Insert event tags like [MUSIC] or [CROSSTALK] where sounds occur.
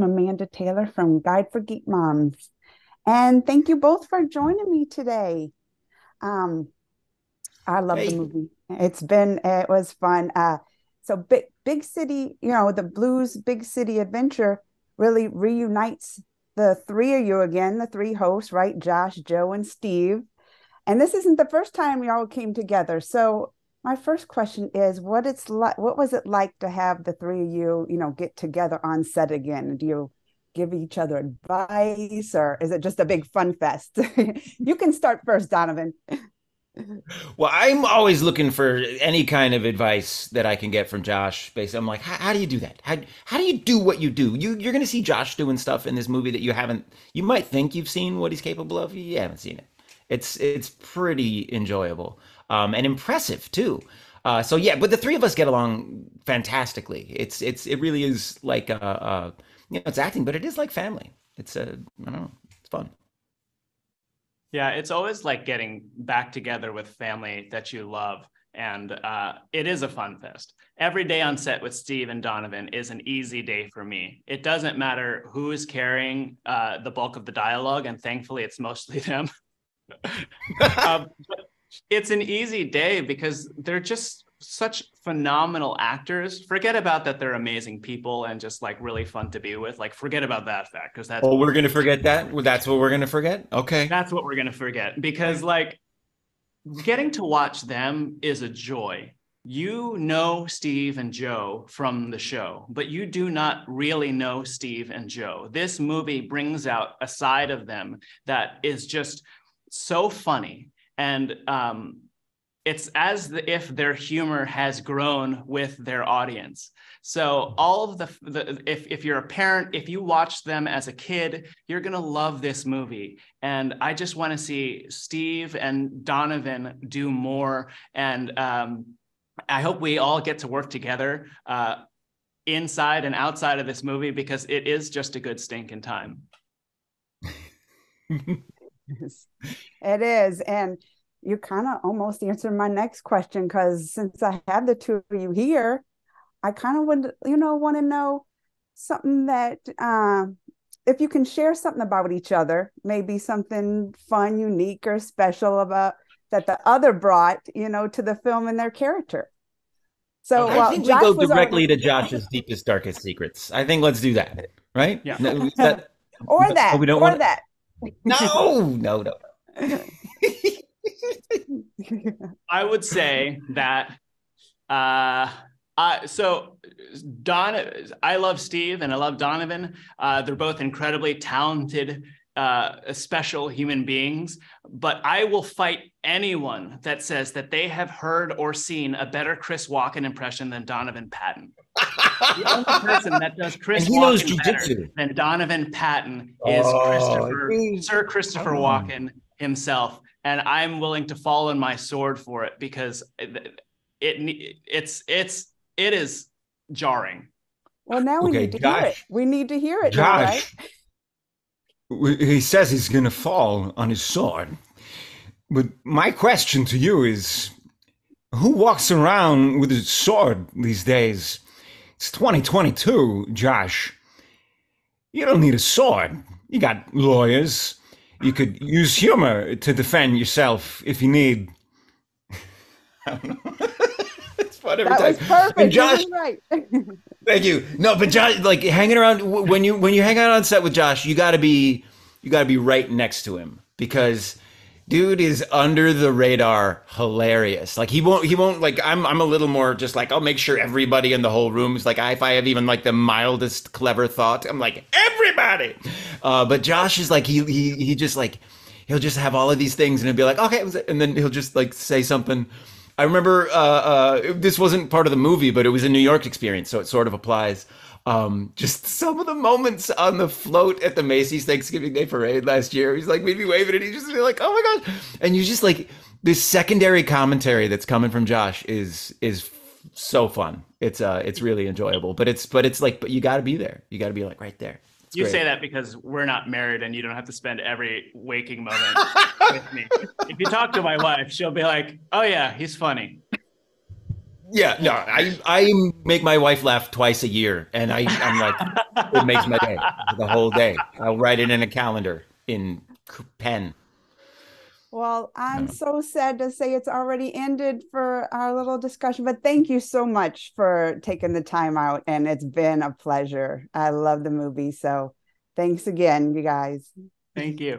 I'm Amanda Taylor from Guide for Geek Moms. And thank you both for joining me today. Um, I love hey. the movie. It's been, it was fun. Uh, so big, big city, you know, the blues big city adventure really reunites the three of you again, the three hosts, right? Josh, Joe, and Steve. And this isn't the first time y'all came together. So my first question is what it's like what was it like to have the three of you, you know, get together on set again? Do you give each other advice or is it just a big fun fest? [LAUGHS] you can start first, Donovan. Well, I'm always looking for any kind of advice that I can get from Josh. Basically, I'm like, how, do you do that? How, how do you do what you do? You you're going to see Josh doing stuff in this movie that you haven't. You might think you've seen what he's capable of. You haven't seen it. It's it's pretty enjoyable um, and impressive too. Uh, so yeah, but the three of us get along fantastically. It's it's it really is like uh, uh you know it's acting, but it is like family. It's a uh, don't know, it's fun. Yeah, it's always like getting back together with family that you love. And uh, it is a fun fest. Every day on set with Steve and Donovan is an easy day for me. It doesn't matter who is carrying uh, the bulk of the dialogue, and thankfully, it's mostly [LAUGHS] them. Um, it's an easy day because they're just such phenomenal actors. Forget about that they're amazing people and just like really fun to be with. Like forget about that fact because that's Oh, we're going to forget that. That's what we're going to forget. Okay. That's what we're going to forget because like getting to watch them is a joy. You know Steve and Joe from the show, but you do not really know Steve and Joe. This movie brings out a side of them that is just so funny and um, it's as if their humor has grown with their audience. So all of the, the if if you're a parent, if you watch them as a kid, you're gonna love this movie. And I just want to see Steve and Donovan do more. And um, I hope we all get to work together uh, inside and outside of this movie because it is just a good stinking time. [LAUGHS] it is. And you kind of almost answered my next question because since I have the two of you here, I kind of would, you know, want to know something that uh, if you can share something about each other, maybe something fun, unique, or special about that the other brought, you know, to the film and their character. So I well, think Josh we go directly already... to Josh's deepest, darkest secrets. I think let's do that, right? Yeah. that, or that. we don't or want that. [LAUGHS] No, no, no. I would say that uh, uh, so Don, I love Steve and I love Donovan. Uh, they're both incredibly talented, uh, special human beings. But I will fight anyone that says that they have heard or seen a better Chris Walken impression than Donovan Patton. The only person that does Chris Walken better than Donovan Patton is oh, Christopher, Sir Christopher oh. Walken himself and I'm willing to fall on my sword for it because it, it it's it's it is jarring. Well, now we okay, need to Josh, hear it. We need to hear it. Josh, now, right? he says he's going to fall on his sword. But my question to you is who walks around with a sword these days? It's 2022, Josh. You don't need a sword. You got lawyers, you could use humor to defend yourself if you need. [LAUGHS] it's fun every that time. Was perfect. And Josh, right. [LAUGHS] thank you. No, but Josh, like hanging around when you when you hang out on set with Josh, you got to be you got to be right next to him because dude is under the radar hilarious. Like he won't he won't like i'm i'm a little more just like i'll make sure everybody in the whole room is like if i have even like the mildest clever thought i'm like everybody! Uh, but josh is like he he he just like he'll just have all of these things and he'll be like okay and then he'll just like say something. I remember uh, uh, this wasn't part of the movie but it was a new york experience so it sort of applies um, just some of the moments on the float at the Macy's Thanksgiving Day Parade last year. He's like we'd be waving and he's just be like, oh my gosh. And you just like this secondary commentary that's coming from Josh is is so fun. It's uh it's really enjoyable. But it's but it's like but you gotta be there. You gotta be like right there. It's you great. say that because we're not married and you don't have to spend every waking moment [LAUGHS] with me. If you talk to my wife, she'll be like, Oh yeah, he's funny. Yeah, no, I I make my wife laugh twice a year, and I I'm like it makes my day the whole day. I'll write it in a calendar in pen. Well, I'm so sad to say it's already ended for our little discussion, but thank you so much for taking the time out, and it's been a pleasure. I love the movie, so thanks again, you guys. Thank you.